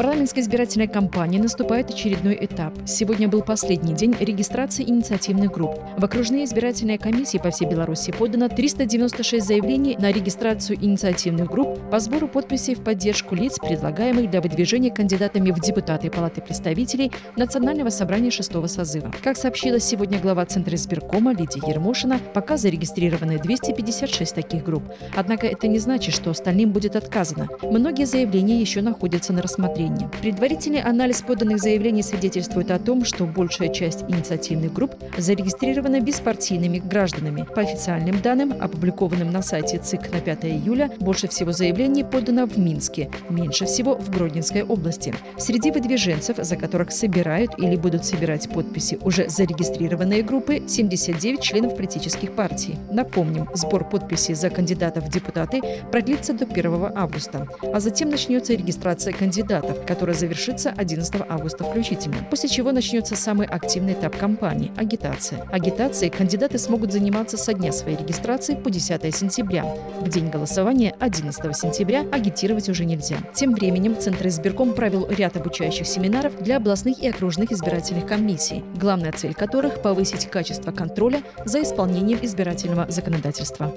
парламентской избирательной кампании наступает очередной этап. Сегодня был последний день регистрации инициативных групп. В окружные избирательные комиссии по всей Беларуси подано 396 заявлений на регистрацию инициативных групп по сбору подписей в поддержку лиц, предлагаемых для выдвижения кандидатами в депутаты Палаты представителей Национального собрания шестого созыва. Как сообщила сегодня глава Центра избиркома Лидия Ермошина, пока зарегистрированы 256 таких групп. Однако это не значит, что остальным будет отказано. Многие заявления еще находятся на рассмотрении заявлений. Предварительный анализ поданных заявлений свидетельствует о том, что большая часть инициативных групп зарегистрирована беспартийными гражданами. По официальным данным, опубликованным на сайте ЦИК на 5 июля, больше всего заявлений подано в Минске, меньше всего в Гродненской области. Среди выдвиженцев, за которых собирают или будут собирать подписи уже зарегистрированные группы, 79 членов политических партий. Напомним, сбор подписей за кандидатов в депутаты продлится до 1 августа, а затем начнется регистрация кандидатов, которая завершится 11 августа включительно, после чего начнется самый активный этап кампании – агитация. Агитацией кандидаты смогут заниматься со дня своей регистрации по 10 сентября. В день голосования 11 сентября агитировать уже нельзя. Тем временем Центр избирком провел ряд обучающих семинаров для областных и окружных избирательных комиссий, главная цель которых – повысить качество контроля за исполнением избирательного законодательства.